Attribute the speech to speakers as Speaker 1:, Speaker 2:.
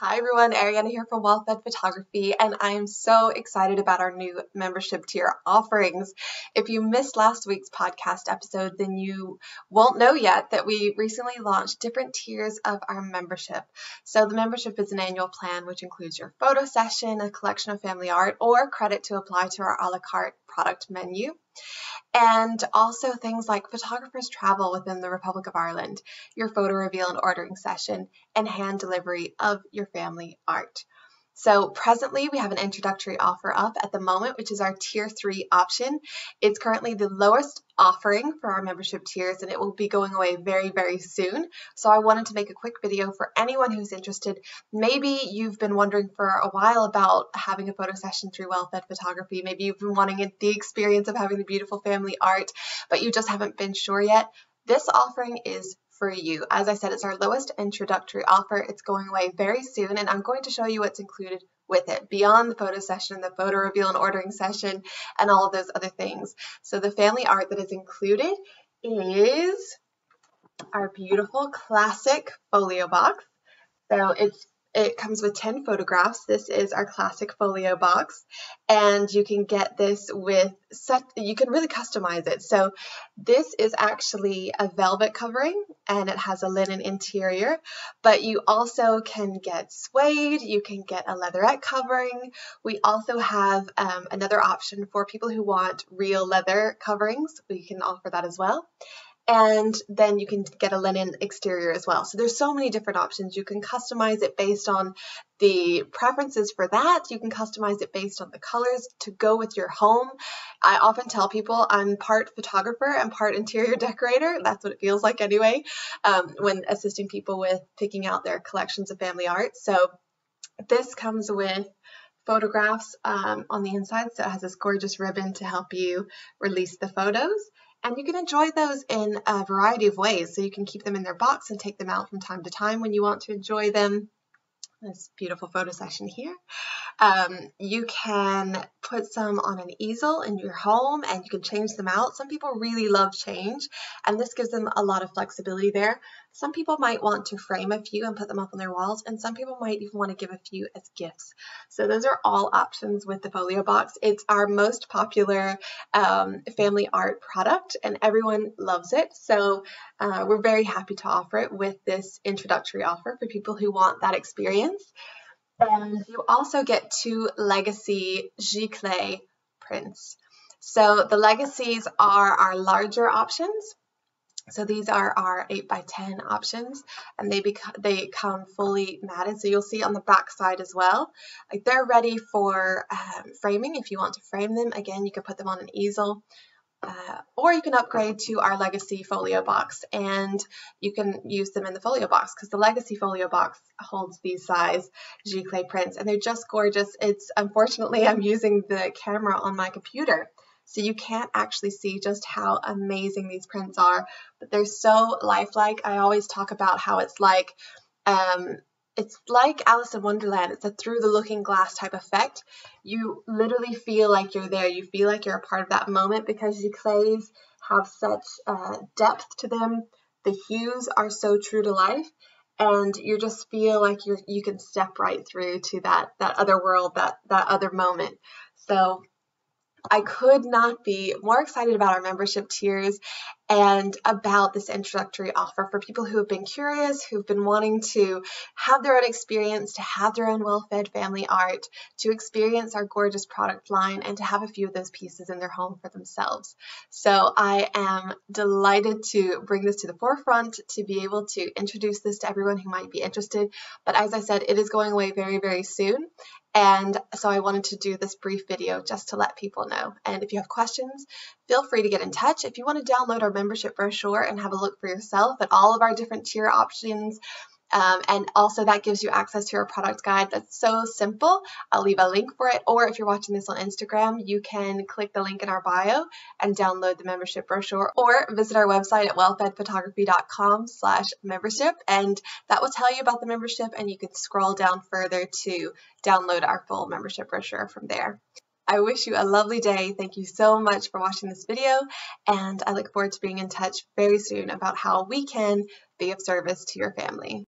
Speaker 1: Hi everyone, Ariana here from Well Fed Photography, and I am so excited about our new membership tier offerings. If you missed last week's podcast episode, then you won't know yet that we recently launched different tiers of our membership. So, the membership is an annual plan which includes your photo session, a collection of family art, or credit to apply to our a la carte product menu and also things like photographers travel within the Republic of Ireland, your photo reveal and ordering session, and hand delivery of your family art. So presently we have an introductory offer up at the moment, which is our tier three option. It's currently the lowest offering for our membership tiers and it will be going away very, very soon. So I wanted to make a quick video for anyone who's interested. Maybe you've been wondering for a while about having a photo session through Well Fed Photography. Maybe you've been wanting the experience of having the beautiful family art, but you just haven't been sure yet. This offering is for you. As I said, it's our lowest introductory offer. It's going away very soon, and I'm going to show you what's included with it beyond the photo session, the photo reveal and ordering session, and all of those other things. So the family art that is included is our beautiful classic folio box. So it's it comes with 10 photographs. This is our classic folio box and you can get this with set you can really customize it. So this is actually a velvet covering and it has a linen interior, but you also can get suede, you can get a leatherette covering. We also have um, another option for people who want real leather coverings. We can offer that as well and then you can get a linen exterior as well. So there's so many different options. You can customize it based on the preferences for that. You can customize it based on the colors to go with your home. I often tell people I'm part photographer and part interior decorator. That's what it feels like anyway um, when assisting people with picking out their collections of family art. So this comes with photographs um, on the inside. So it has this gorgeous ribbon to help you release the photos. And you can enjoy those in a variety of ways. So you can keep them in their box and take them out from time to time when you want to enjoy them. This beautiful photo session here. Um, you can put some on an easel in your home and you can change them out. Some people really love change and this gives them a lot of flexibility there. Some people might want to frame a few and put them up on their walls and some people might even want to give a few as gifts. So those are all options with the folio box. It's our most popular um, family art product and everyone loves it. So uh, we're very happy to offer it with this introductory offer for people who want that experience. And you also get two legacy Giclée prints. So the legacies are our larger options. So these are our 8 by 10 options and they become they come fully matted. So you'll see on the back side as well. Like they're ready for um, framing if you want to frame them. Again, you can put them on an easel uh, or you can upgrade to our legacy folio box and you can use them in the folio box because the legacy folio box holds these size Giclée prints and they're just gorgeous. It's unfortunately I'm using the camera on my computer so you can't actually see just how amazing these prints are but they're so lifelike. I always talk about how it's like um, it's like Alice in Wonderland. It's a through the looking glass type effect. You literally feel like you're there. You feel like you're a part of that moment because Giclées have such uh, depth to them. The hues are so true to life, and you just feel like you you can step right through to that that other world, that that other moment. So I could not be more excited about our membership tiers and about this introductory offer for people who have been curious, who've been wanting to have their own experience, to have their own well fed family art, to experience our gorgeous product line, and to have a few of those pieces in their home for themselves. So I am delighted to bring this to the forefront, to be able to introduce this to everyone who might be interested. But as I said, it is going away very, very soon. And so I wanted to do this brief video just to let people know. And if you have questions, feel free to get in touch. If you want to download our membership brochure and have a look for yourself at all of our different tier options, um, and also that gives you access to our product guide that's so simple. I'll leave a link for it. Or if you're watching this on Instagram, you can click the link in our bio and download the membership brochure or visit our website at wellfedphotography.com slash membership. And that will tell you about the membership and you can scroll down further to download our full membership brochure from there. I wish you a lovely day. Thank you so much for watching this video, and I look forward to being in touch very soon about how we can be of service to your family.